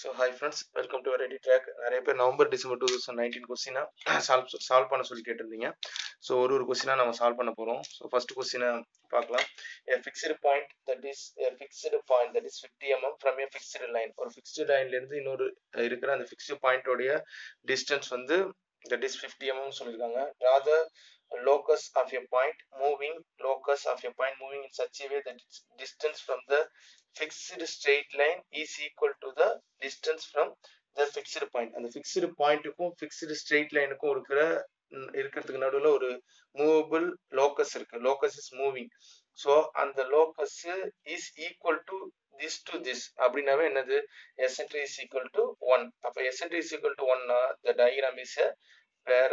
So hi friends welcome to ready track நிறைய பேர் November December two thousand nineteen கொஸ்டினா solve solve பண்ண சொல்லி கேட்டிருந்தீங்க. ஸோ ஒரு ஒரு கொஸ்டினாக நம்ம சால்வ் பண்ண போகிறோம் ஸோ ஃபர்ஸ்ட் கொஸ்டினை பார்க்கலாம். A fixed point that is a fixed point that is fifty mm from a fixed line ஒரு ஃபிக்ஸ்டு லைன்லேருந்து இன்னொரு இருக்கிற அந்த ஃபிக்ஸ்டு பாயிண்ட்டோடைய டிஸ்டன்ஸ் வந்து தட் இஸ் ஃபிஃப்டி எம்எம் சொல்லியிருக்காங்க. Rather locus of a point moving locus of a point moving in such a way that its distance from the fixed straight line is equal to the distance from the fixed point அந்த fixed pointக்கும் fixed straight lineக்கும் இருக்கிற ம், இருக்கிறதுக்கு நடுவுல ஒரு movable locus இருக்கு locus is moving so அந்த locus is equal to this to this அப்படின்னாவே என்னது eccentricity is equal to one அப்போ எசன்ட்ரி இஸ் ஈக்குவல் டு ஒன்னா த டயக்ராம் இஸ் வேற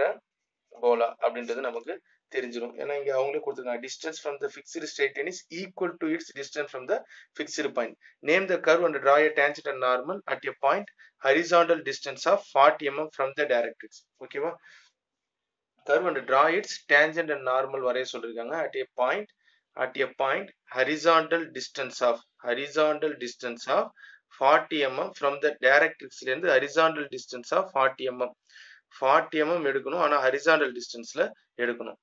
போலா அப்படின்றது நமக்கு தெரிஞ்சிடும் ஏன்னா இங்க அவங்களே கொடுத்துருக்காங்க distance from the fixed state is equal to its distance from the fixed point name the curve and draw a and normal at a point horizontal distance of forty mm from the directrix ஓகேவா curve and draw its tangent and normal வரைய சொல்லியிருக்காங்க at a point at a point horizontal distance of horizontal distance of forty mm from the டைரக்ட்ரிக்ஸ்லேருந்து horizontal distance of forty mm forty mm எடுக்கணும். ஆனால் horizontal டிஸ்டன்ஸில் எடுக்கணும்.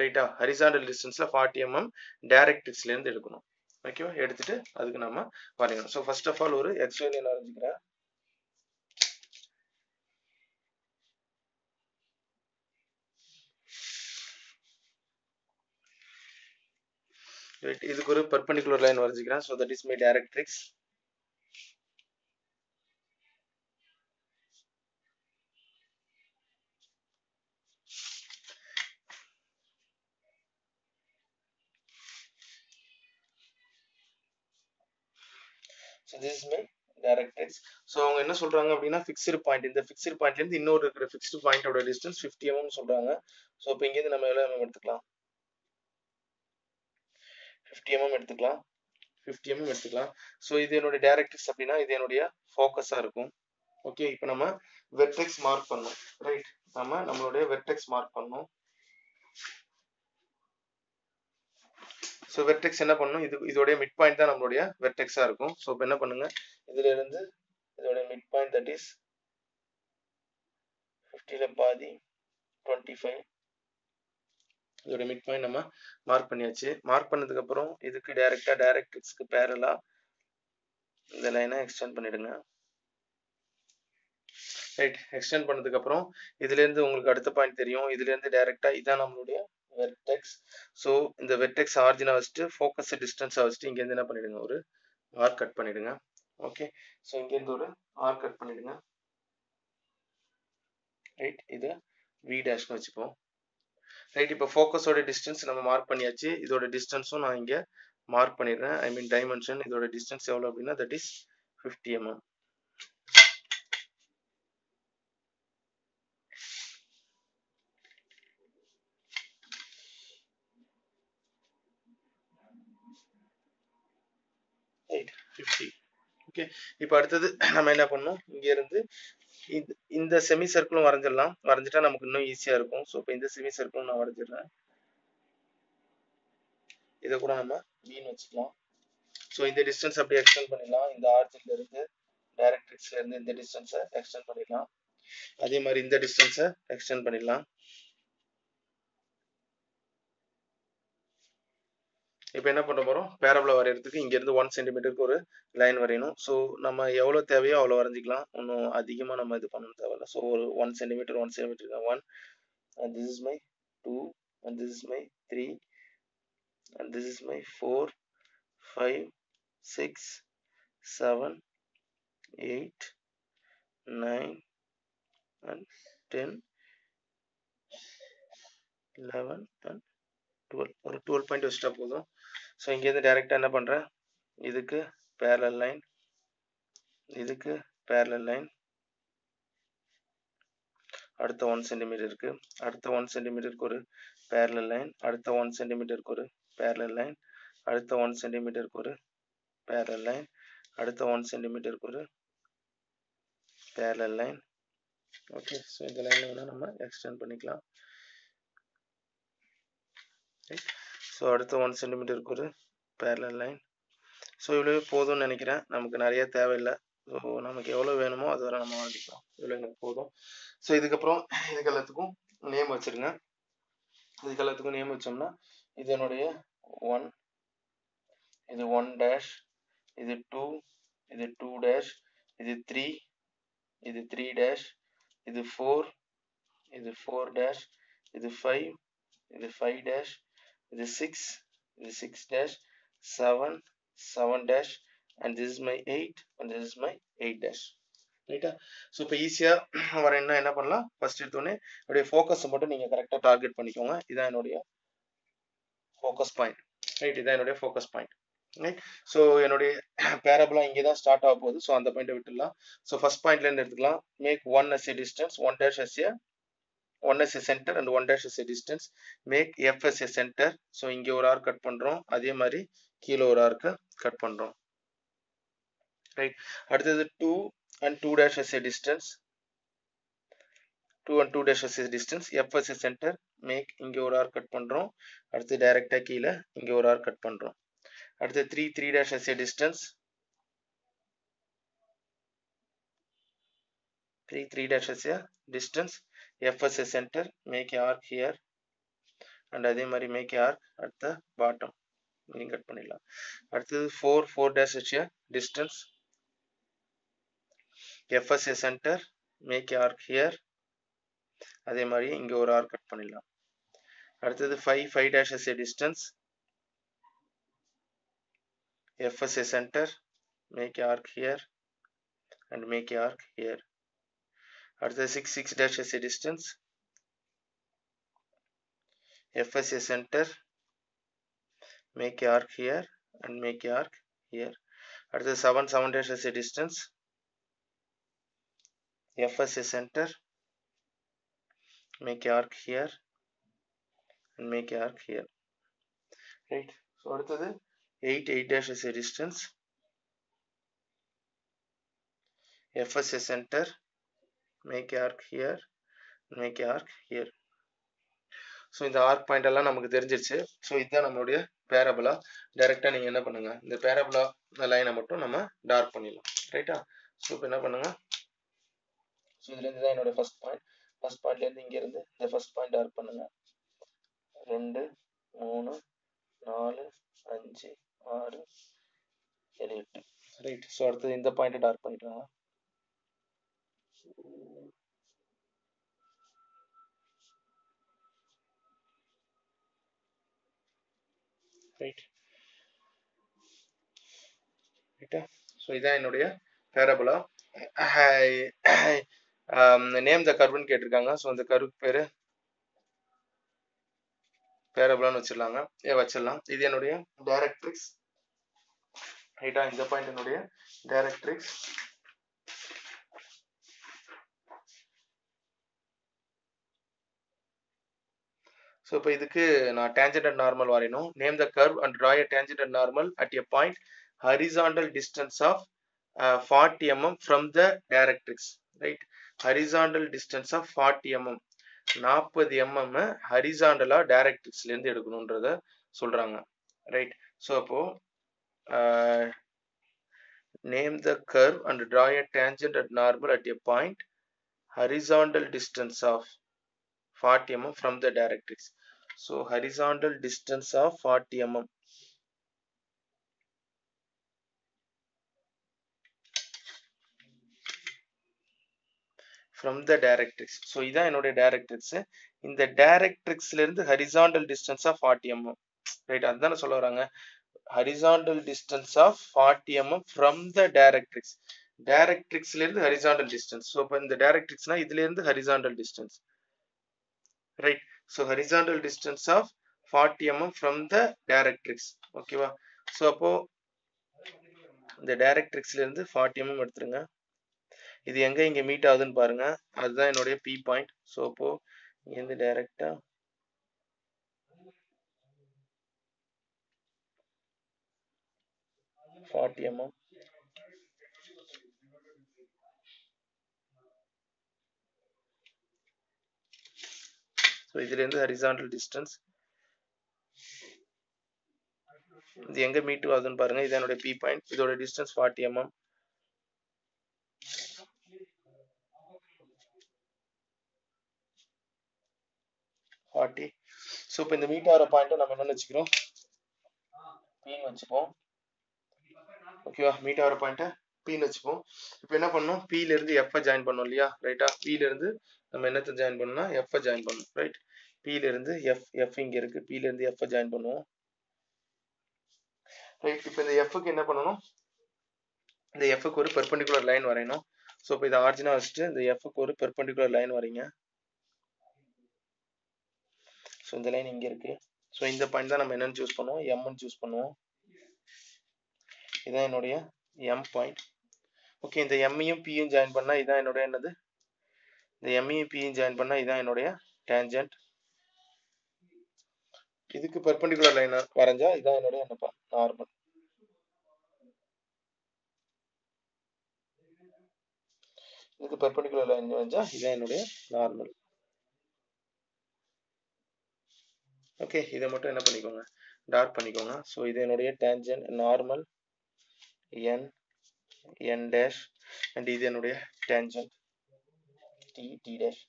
ரைட்டா horizontal டிஸ்டன்ஸில் forty MM டைரக்டிக்ஸ்லேருந்து எடுக்கணும். ஓகேவா எடுத்துட்டு அதுக்கு நம்ம வரையணும். ஸோ ஃபர்ஸ்ட் ஆஃப் ஆல் ஒரு எக்ஸ்பிளைன் வரைஞ்சிக்கிறேன். இதுக்கு ஒரு perpendicular line வரைஞ்சிக்கிறேன். So that is my directrix this is my directrix so அவங்க என்ன சொல்றாங்க அப்படின்னா ஃபிக்ஸ்டு பாயிண்ட் இந்த ஃபிக்ஸ்டு பாயிண்ட்ல இருந்து இன்னொரு இருக்கிற ஃபிக்ஸ்டு பாயிண்டோட டிஸ்டன்ஸ் ஃபிஃப்டி எம்எம் சொல்றாங்க. ஸோ இப்போ இங்கேருந்து நம்ம எவ்வளோ எம்எம் எடுத்துக்கலாம்? ஃபிஃப்டி எம்எம் எடுத்துக்கலாம். ஃபிஃப்டி எம்எம் எடுத்துக்கலாம். ஸோ இது என்னுடைய டைரக்ட்ரிக்ஸ் அப்படின்னா இது என்னுடைய ஃபோக்கஸாக இருக்கும். ஓகே இப்போ நம்ம வெர்டெக்ஸ் மார்க் பண்ணோம் ரைட் நம்ம நம்மளுடைய வெர்டெக்ஸ் மார்க் பண்ணோம் ஸோ வெர்டெக்ஸ் என்ன பண்ணணும் இது இதோடைய மிட் பாயிண்ட் தான் நம்மளுடைய வெர்டெக்ஸாக இருக்கும். ஸோ இப்போ என்ன பண்ணுங்க? இதுல இருந்து இதோடைய மிட் பாயிண்ட் தட் இஸ் ஃபிஃப்டியில் பாதி டுவெண்ட்டி ஃபைவ் இதோட மிட் பாயிண்ட் நம்ம மார்க் பண்ணியாச்சு. மார்க் பண்ணதுக்கு அப்புறம் இதுக்கு டைரக்டா டைரக்ட்ரிக்ஸ்க்கு பேரலா இந்த லைனை எக்ஸ்டெண்ட் பண்ணிடுங்க. ரைட் எக்ஸ்டெண்ட் பண்ணதுக்கு அப்புறம் இதுல இருந்து உங்களுக்கு அடுத்த பாயிண்ட் தெரியும். இதுல இருந்து டைரக்டா இதான் நம்மளுடைய வெர்டெக்ஸ் ஸோ இந்த வெர்டெக்ஸ் ஆர்ஜினை வச்சுட்டு ஃபோக்கஸ் டிஸ்டன்ஸை வச்சுட்டு இங்கேருந்து என்ன பண்ணிடுங்க? ஒரு ஆர்க் கட் பண்ணிடுங்க. ஓகே ஸோ இங்கேருந்து ஒரு ஆர்க் கட் பண்ணிடுங்க. ரைட் இதை வி டேஷ்னு வச்சுப்போம். ரைட் இப்போ ஃபோக்கஸோட டிஸ்டன்ஸ் நம்ம மார்க் பண்ணியாச்சு. இதோட டிஸ்டன்ஸும் நான் இங்கே மார்க் பண்ணிடுறேன். ஐ மீன் டைமென்ஷன் இதோட டிஸ்டன்ஸ் எவ்வளோ அப்படின்னா that is fifty mm right fifty okay இப்போ அடுத்தது நம்ம என்ன பண்ணணும்? இங்கே இருந்து இந்த இந்த செமி சர்க்கிளும் வரைஞ்சிடலாம். வரைஞ்சிட்டா நமக்கு இன்னும் ஈஸியா இருக்கும். ஸோ இப்போ இந்த செமி சர்க்கிளும் நான் வரைஞ்சிடுறேன். இதை கூட நம்ம வீன் வச்சுக்கலாம். ஸோ இந்த டிஸ்டன்ஸ் அப்படியே எக்ஸ்டெண்ட் பண்ணிடலாம். இந்த ஆர்ஜின்ல இருந்து டைரக்ட்ரிக்ஸ்ல இருந்து இந்த டிஸ்டன்ஸை எக்ஸ்டெண்ட் பண்ணிடலாம். அதே மாதிரி இந்த டிஸ்டன்ஸை எக்ஸ்டெண்ட் பண்ணிடலாம். இப்போ என்ன பண்ண போகிறோம் பேரபிளை வரைகிறதுக்கு இங்கேருந்து ஒன் சென்டிமீட்டருக்கு ஒரு லைன் வரையணும். ஸோ நம்ம எவ்வளோ தேவையோ அவ்வளோ வரைஞ்சிக்கலாம். ஒன்றும் அதிகமாக நம்ம இது பண்ணணும் தேவையில்ல. ஸோ ஒரு one centimetre one centimetre one and this is my two and this is my three and this is my four five six seven eight nine and ten eleven and twelve ஒரு twelve point வச்சுட்டா போதும். So இங்கேருந்து டைரெக்டாக என்ன பண்ணுறேன் இதுக்கு parallel line இதுக்கு parallel line அடுத்த ஒன் சென்டிமீட்டருக்கு அடுத்த ஒன் சென்டிமீட்டருக்கு ஒரு பேரலல் லைன் அடுத்த ஒன் சென்டிமீட்டருக்கு ஒரு பேரலல் லைன் அடுத்த ஒன் சென்டிமீட்டருக்கு ஒரு பேரல் லைன் அடுத்த ஒன் சென்டிமீட்டருக்கு ஒரு பேரலல் லைன் ஓகே ஸோ இந்த லைனை வேணால் நம்ம எக்ஸ்டெண்ட் பண்ணிக்கலாம். ஸோ அடுத்த ஒன் சென்டிமீட்டருக்கு ஒரு பேரலல் லைன் ஸோ இவ்வளோவே போதும்னு நினைக்கிறேன். நமக்கு நிறைய தேவையில்லை. ஸோ நமக்கு எவ்வளோ வேணுமோ அது வரை நம்ம வாங்கிக்கலாம். இவ்வளோ எனக்கு போதும். ஸோ இதுக்கப்புறம் இதுக்கு எல்லாத்துக்கும் நேம் வச்சிருங்க. இதுக்கு எல்லாத்துக்கும் நேம் வச்சோம்னா இது என்னுடைய ஒன் இது ஒன் டேஷ் இது டூ இது டூ டேஷ் இது த்ரீ இது த்ரீ டேஷ் இது ஃபோர் இது ஃபோர் டேஷ் இது ஃபைவ் இது ஃபைவ் டேஷ் இது சிக்ஸ் இது six dash seven seven dash and this is my eight and this is my eight dash ரைட்டா ஸோ இப்போ ஈஸியாக வர என்ன என்ன பண்ணலாம்? ஃபர்ஸ்ட் எடுத்தோடனே என்னுடைய ஃபோக்கஸை மட்டும் நீங்கள் கரெக்டாக டார்கெட் பண்ணிக்கோங்க. இதான் என்னுடைய ஃபோக்கஸ் பாயிண்ட் ரைட் இதான் என்னுடைய ஃபோக்கஸ் பாயிண்ட் ரைட் ஸோ என்னுடைய பேரபிளாக இங்கே தான் ஸ்டார்ட் ஆக போகுது. ஸோ அந்த பாயிண்ட்டை விட்டுடலாம். ஸோ ஃபர்ஸ்ட் பாயிண்ட்லேருந்து எடுத்துக்கலாம். Make one S A distance one dash S A one S centre and one dash S A distance make FS A centre so இங்கே ஒரு ஆர்க் கட் பண்ணுறோம் அதே மாதிரி கீழே ஒரு ஆர்க்கு கட் பண்ணுறோம் ரைட் அடுத்தது two and two dash S A distance two and two dash S A distance FS A centre make இங்கே ஒரு ஆர்க் கட் பண்ணுறோம் அடுத்து டைரெக்டாக கீழே இங்கே ஒரு ஆர்க் கட் பண்ணுறோம் அடுத்து three three dash S A distance three three dash S A distance FSS centre make arc here and அதே மாதிரி make arc at the bottom நீங்கள் கட் பண்ணிடலாம். அடுத்தது ஃபோர் ஃபோர் டேஷ் வச்சு distance FSA centre make arc here அதே மாதிரி இங்கே ஒரு ஆர்க் கட் பண்ணிடலாம். அடுத்தது five five dash S A distance FSA centre make arc here and make arc here At the 6 6 dash SA distance, FSA center, make arc here and make arc here. At the 7 7 dash SA distance, FSA center, make arc here and make arc here. Right. So அடுத்தது 8 8 dash is a distance FSA center make arc here. Make arc here. So இந்த arc point எல்லாம் நமக்கு தெரிஞ்சிருச்சு. So இதுதான் நம்மளுடைய பேரபுலா டைரெக்டாக நீங்கள் என்ன பண்ணுங்க? இந்த பேரபுலா லைனை மட்டும் நம்ம டார்க் பண்ணிடலாம். ரைட்டா ஸோ இப்போ என்ன பண்ணுங்கள் ஸோ இதுலேருந்து தான் என்னோட ஃபர்ஸ்ட் பாயிண்ட் ஃபர்ஸ்ட் பாயிண்ட்லேருந்து இங்கேருந்து இந்த ஃபர்ஸ்ட் பாயிண்ட் டார்க் பண்ணுங்கள் ரெண்டு மூணு நாலு அஞ்சு ஆறு ஏழு எட்டு. ரைட் ஸோ அடுத்தது இந்த பாயிண்ட்டை டார்க் பண்ணிக்கலாம் ரைட் ரைட்டா ஸோ இதான் என்னுடைய பேரபுலா நேம் த கர்வுன்னு கேட்டிருக்காங்க. ஸோ அந்த கருவுக்கு பேர் பேரபுலான்னு வச்சிடலாங்க. ஏ வச்சிடலாம். இது என்னுடைய டைரக்ட்ரிக்ஸ் ரைட்டா இந்த பாயிண்ட் என்னுடைய டைரக்ட்ரிக்ஸ் ஸோ இப்போ இதுக்கு நான் டேஞ்சன்ட் அண்ட் நார்மல் வரையணும் name the curve and draw a tangent and normal at a point horizontal distance of forty mm from the directrix right horizontal distance of forty mm நாற்பது mm ஹரிசாண்டலா டைரக்ட்ரிக்ஸ்லேருந்து எடுக்கணுன்றத சொல்கிறாங்க right so அப்போ name the curve and draw a tangent at normal at a point horizontal distance of 40 mm from the directrix. So horizontal distance of 40 mm. From the directrix. So இதான் என்னுடைய directrix. இந்த directrixல இருந்து horizontal distance of 40 mm. Right அதுதானே சொல்ல வராங்க horizontal distance of 40 mm from the directrix. directrixல இருந்து horizontal distance. So இப்போ இந்த directrixனா இதுல இருந்து horizontal distance. right so horizontal distance of 40 mm from the directrix. ஓகேவா ஸோ அப்போ இந்த டைரக்ட்ரிக்ஸ்ல இருந்து 40 mm எடுத்துருங்க. இது எங்க இங்க மீட் ஆகுதுன்னு பாருங்க. அதுதான் என்னுடைய பி பாயிண்ட் ஸோ அப்போ இங்கேருந்து டைரக்டா ஃபார்ட்டி எம்எம் so ஸோ இதுலேருந்து ஹரிசான்டல் டிஸ்டன்ஸ் இது எங்கே மீட் ஆகுதுன்னு பாருங்கள் இது என்னோட பி பாயிண்ட் இதோட distance 40 mm Forty. So, when the meet our point, we will வச்சுக்கிறோம் பின்னு P. Okay, meet our point. பின்னு வச்சுப்போம். இப்போ என்ன பண்ணோம் பில இருந்து எஃப்ஐ ஜாயின் பண்ணோம் இல்லையா? ரைட்டா பில இருந்து நம்ம என்னத்தை ஜாயின் பண்ணணும்னா எஃப்ஐ ஜாயின் பண்ணணும். ரைட் பில இருந்து எஃப் எஃப் இங்க இருக்கு. பில இருந்து எஃப்ஐ ஜாயின் பண்ணுவோம். ரைட் இப்போ இந்த எஃப்க்கு என்ன பண்ணணும்? இந்த எஃப்க்கு ஒரு பெர்பெண்டிகுலர் லைன் வரையணும். ஸோ இப்போ இதை ஆர்ஜினா வச்சுட்டு இந்த எஃப்க்கு ஒரு பெர்பெண்டிகுலர் லைன் வரைங்க. ஸோ இந்த லைன் இங்கே இருக்கு. ஸோ இந்த பாயிண்ட் தான் நம்ம என்னன்னு சூஸ் பண்ணுவோம்? எம்னு சூஸ் பண்ணுவோம். இதுதான் என்னுடைய எம் பாயிண்ட் ஓகே இந்த எம்மையும் பியும் ஜாயின் பண்ணால் இதான் என்னுடைய என்னது? இந்த எம்மையும் பியும் ஜாயின் பண்ணால் இதான் என்னுடைய டேஞ்சன்ட் இதுக்கு பெர்பெண்டிகுலர் லைன் வரைஞ்சா இதான் என்னுடைய என்னப்பா? நார்மல் இதுக்கு பெர்பெண்டிகுலர் லைன் வரைஞ்சா இதான் என்னுடைய நார்மல் ஓகே இதை மட்டும் என்ன பண்ணிக்கோங்க? டார்க் பண்ணிக்கோங்க. ஸோ இது என்னுடைய tangent normal N N dash and இது என்னுடைய tangent T T dash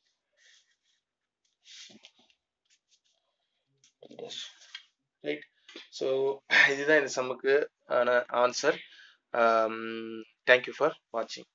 T dash right so இதுதான் இந்த சம்முக்கு ஆன ஆன்சர் தேங்க்யூ ஃபார் வாட்சிங்